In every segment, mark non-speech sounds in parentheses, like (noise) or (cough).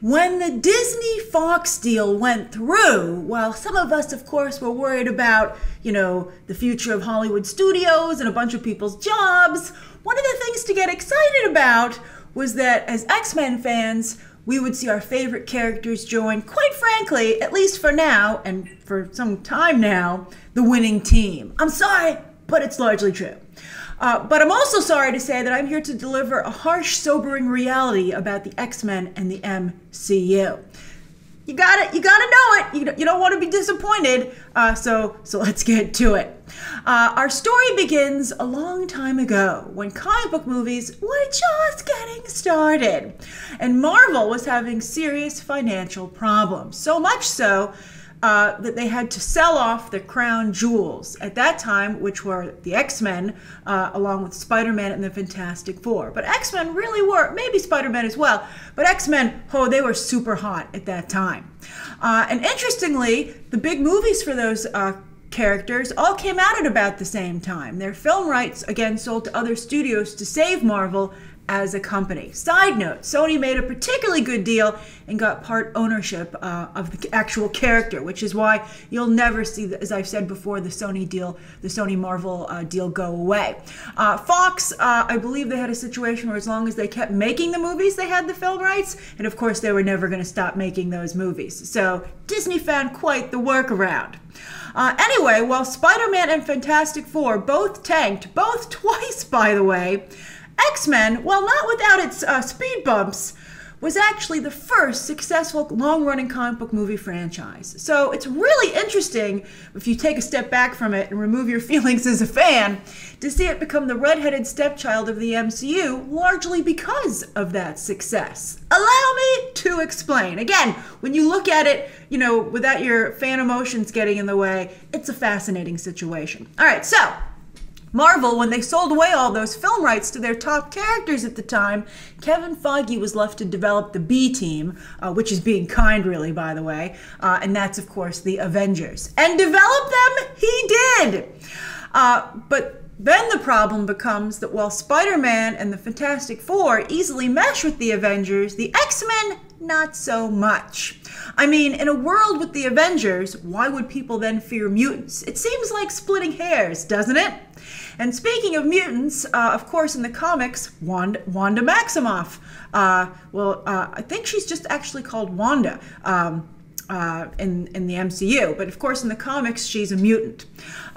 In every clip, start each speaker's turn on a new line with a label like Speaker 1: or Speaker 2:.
Speaker 1: When the Disney Fox deal went through, while some of us, of course, were worried about, you know, the future of Hollywood studios and a bunch of people's jobs, one of the things to get excited about was that as X Men fans, we would see our favorite characters join, quite frankly, at least for now and for some time now, the winning team. I'm sorry, but it's largely true. Uh, but I'm also sorry to say that I'm here to deliver a harsh, sobering reality about the X Men and the MCU. You got it. You got to know it. You don't, you don't want to be disappointed. Uh, so so let's get to it. Uh, our story begins a long time ago when comic book movies were just getting started, and Marvel was having serious financial problems. So much so uh, that they had to sell off the crown jewels at that time, which were the X Men, uh, along with Spider Man and the Fantastic Four. But X Men really were, maybe Spider Man as well, but X Men, oh, they were super hot at that time. Uh, and interestingly, the big movies for those uh, characters all came out at about the same time. Their film rights, again, sold to other studios to save Marvel as a company. Side note Sony made a particularly good deal and got part ownership uh, of the actual character, which is why you'll never see, as I've said before, the Sony deal, the Sony Marvel uh, deal go away. Uh, Fox, uh, I believe they had a situation where as long as they kept making the movies, they had the film rights, and of course, they were never going to stop making those movies. So Disney found quite the workaround. Uh, anyway, while Spider Man and Fantastic Four both tanked, both (laughs) twice, by the way, X Men, while not without its uh, speed bumps, was actually the first successful long running comic book movie franchise. So it's really interesting if you take a step back from it and remove your (laughs) feelings as a fan to see it become the redheaded stepchild of the MCU largely because of that success. Allow me to explain. Again, when you look at it, you know, without your fan emotions getting in the way, it's a fascinating situation. All right, so Marvel, when they sold away all those film rights to their top characters at the time, Kevin Feige was left to develop the B team, uh, which is being kind, really, by the way, uh, and that's, of course, the Avengers. And develop them, he did! Uh, but then the problem becomes that while Spider Man and the Fantastic Four easily mesh with the Avengers, the X Men not so much. I mean, in a world with the Avengers, why would people then fear mutants? It seems like splitting hairs, doesn't it? And speaking of mutants, uh, of course, in the comics, Wanda, Wanda Maximoff. Uh, well, uh, I think she's just actually called Wanda. Um, uh, in in the MCU. But of course, in the comics, she's a mutant.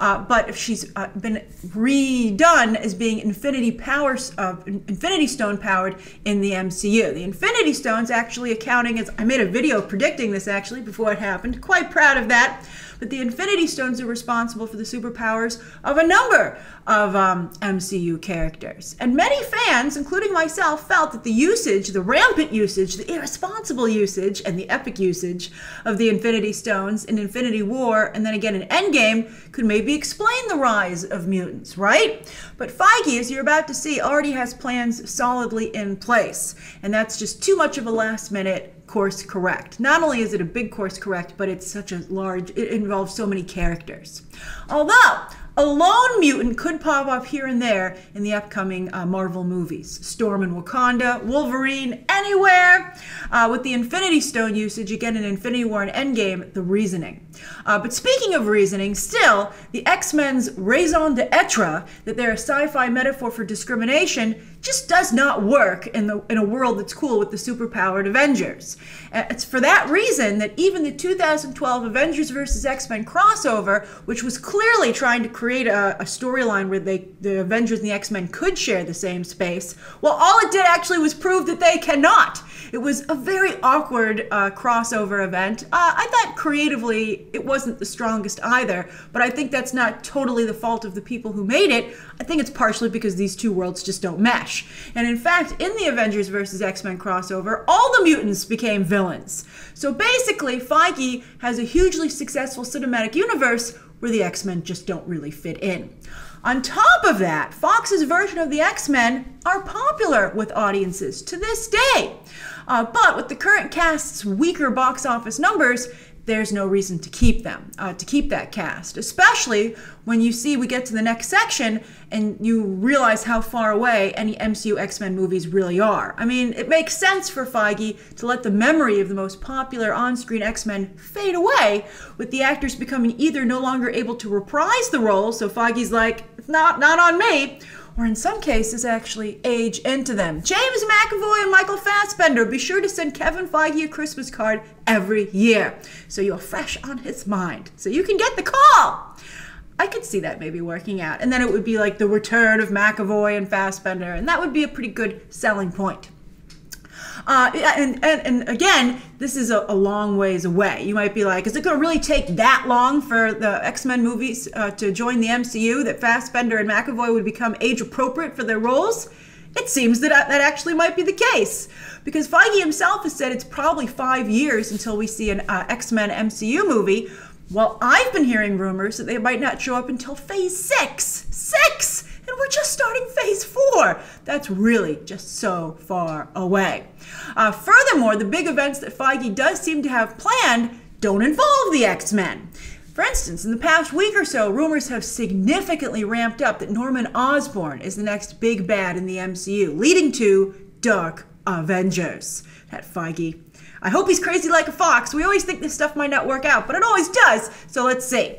Speaker 1: Uh, but if she's uh, been redone as being Infinity powers, uh, Infinity Stone powered in the MCU. The Infinity Stones actually accounting as I made a video predicting this actually before it happened. Quite proud of that but the Infinity Stones are responsible for the superpowers of a number of um, MCU characters. And many fans, including myself, felt that the usage, the rampant usage, the irresponsible usage, and the epic usage of the Infinity Stones in Infinity War and then again in Endgame could maybe explain the rise of mutants, right? But Feige, as you're about to see, already has plans solidly in place. And that's just too much of a last minute course correct. Not only is it a big course correct, but it's such a large, it involves so many characters. Although, a lone mutant could pop up here and there in the upcoming uh, Marvel movies. Storm in Wakanda, Wolverine, anywhere. Uh, with the Infinity Stone usage, again in Infinity War and Endgame, the reasoning. Uh, but speaking of reasoning, still, the X Men's raison d'etre, that they're a sci fi metaphor for discrimination, just does not work in, the, in a world that's cool with the superpowered Avengers. Uh, it's for that reason that even the 2012 Avengers vs. X Men crossover, which was clearly trying to create a, a storyline where they, the Avengers and the X Men could share the same space, well, all it did actually was prove that they cannot. It was a very awkward uh, crossover event. Uh, I thought creatively it wasn't the strongest either, but I think that's not totally the fault of the people who made it. I think it's partially because these two worlds just don't mesh. And in fact, in the Avengers vs. X Men crossover, all the mutants became villains. So basically, Feige has a hugely successful cinematic universe where the X Men just don't really fit in. On top of that, Fox's version of the X Men are popular with audiences to this day. Uh, but with the current cast's weaker box office numbers, there's no reason to keep them, uh, to keep that cast, especially when you see we get to the next section and you realize how far away any MCU X Men movies really are. I mean, it makes sense for Feige to let the memory of the most popular on screen X Men fade away, with the actors becoming either no longer able to reprise the role, so Feige's like, it's not, not on me or in some cases actually age into them. James McAvoy and Michael Fassbender, be sure to send Kevin Feige a Christmas card every year so you're fresh on his mind, so you can get the call. I could see that maybe working out. And then it would be like the return of McAvoy and Fassbender, and that would be a pretty good selling point. Uh, and, and, and again, this is a, a, long ways away. You might be like, is it going to really take that long for the X Men movies uh, to join the MCU that Fassbender and McAvoy would become age appropriate for their roles? It seems that that actually might be the case because Feige himself has said it's probably five years until we see an uh, X Men MCU movie. Well, I've been hearing rumors that they might not show up until phase six. Six! And we're just starting phase four. That's really just so far away. Uh, furthermore, the big events that Feige does seem to have planned don't involve the X Men. For instance, in the past week or so, rumors have significantly ramped up that Norman Osborn is the next big bad in the MCU, leading to Dark Avengers. That Feige. I hope he's crazy like a fox. We always think this stuff might not work out, but it always does. So let's see.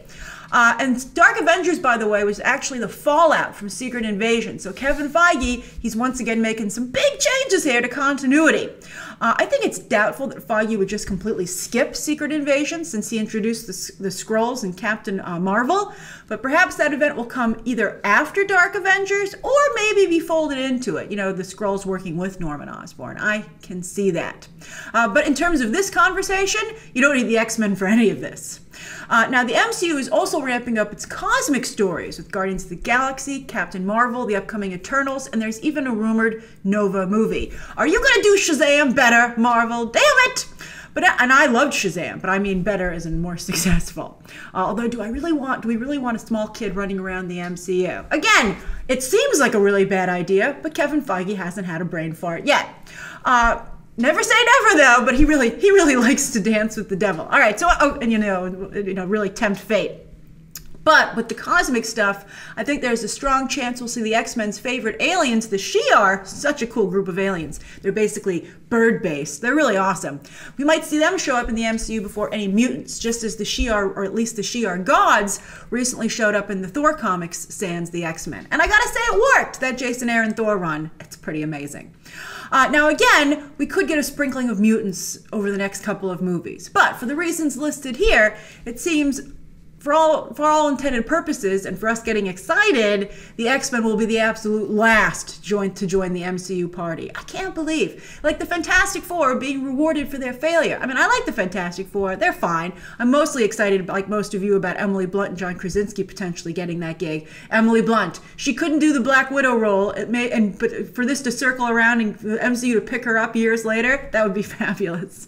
Speaker 1: Uh, and Dark Avengers, by the way, was actually the fallout from Secret Invasion. So Kevin Feige, he's once again making some big changes here to continuity. Uh, I think it's doubtful that Feige would just completely skip Secret Invasion since he introduced the, the Skrulls and Captain uh, Marvel, but perhaps that event will come either after Dark Avengers or maybe be folded into it. You know, the Skrulls working with Norman Osborn. I can see that. Uh, but in terms of this conversation, you don't need the X Men for any of this. Uh, now, the MCU is also ramping up its cosmic stories with Guardians of the Galaxy, Captain Marvel, the upcoming Eternals, and there's even a rumored Nova movie. Are you going to do Shazam better, Marvel? Damn it! But and I loved Shazam, but I mean better as in more (laughs) successful. Uh, although, do I really want? Do we really want a small kid running around the MCU? Again, it seems like a really bad idea, but Kevin Feige hasn't had a brain fart yet. Uh, Never say never though, but he really he really (laughs) likes to dance with the devil. All right, so oh, and you know you know really tempt fate. But with the cosmic stuff, I think there's a strong chance we'll see the X-Men's favorite aliens, the Shi'ar, such a cool group of aliens. They're basically bird-based. They're really awesome. We might see them show up in the MCU before any mutants, just as the Shi'ar, or at least the Shi'ar gods, recently showed up in the Thor comics sans the X-Men. And I gotta say it worked, that Jason Aaron Thor run. It's pretty amazing. Uh, now, again, we could get a sprinkling of mutants over the next couple of movies, but for the reasons listed here, it seems for all for all intended purposes and for us getting excited, the X-Men will be the absolute last joint to join the MCU party. I can't believe. Like the Fantastic Four are being rewarded for their failure. I mean, I like the Fantastic Four. They're fine. I'm mostly excited like most of you about Emily Blunt and John Krasinski potentially getting that gig. Emily Blunt, she couldn't do the Black Widow role. It may and but for this to circle around and the MCU to pick her up years later, that would be (laughs) fabulous.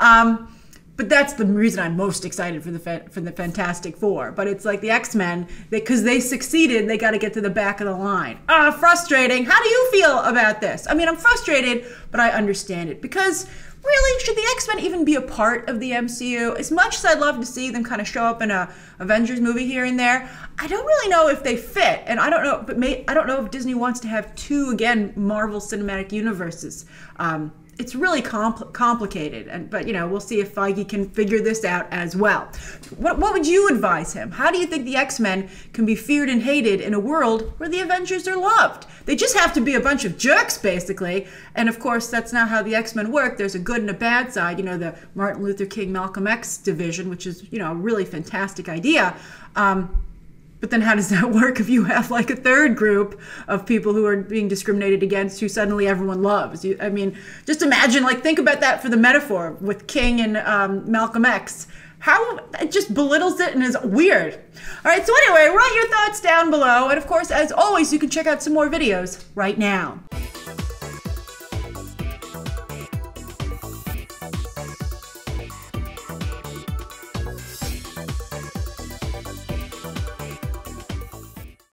Speaker 1: Um, but that's the reason I'm most excited for the for the Fantastic Four. But it's like the X Men because they, they, succeeded, they got to get to the back of the line. Ah, frustrating. How do you feel about this? I mean, I'm frustrated, but I understand it because really, should the X Men even be a part of the MCU? As much as I'd love to see them kind of show up in a Avengers movie here and there, I don't really know if they fit, and I don't know. But may, I don't know if Disney wants to have two again Marvel Cinematic Universes. Um, it's really compl- complicated and but you know we'll see if feige can figure this out as well. What, what would you advise him? How do you think the x-men can be feared and hated in a world where the avengers are loved? They just have to be a bunch of jerks basically. And of course that's not how the x-men work. There's a good and a bad side you know the martin luther king malcolm x division which is you know a really fantastic idea. Um, but then how does that (laughs) work if you have like a third group of people who are being discriminated against who suddenly everyone loves? You, I mean, just imagine, like, think about that for the metaphor with King and um, Malcolm X. How it just belittles it and is weird. All right, so anyway, write your thoughts down below. And of course, as always, you can check out some more videos right now.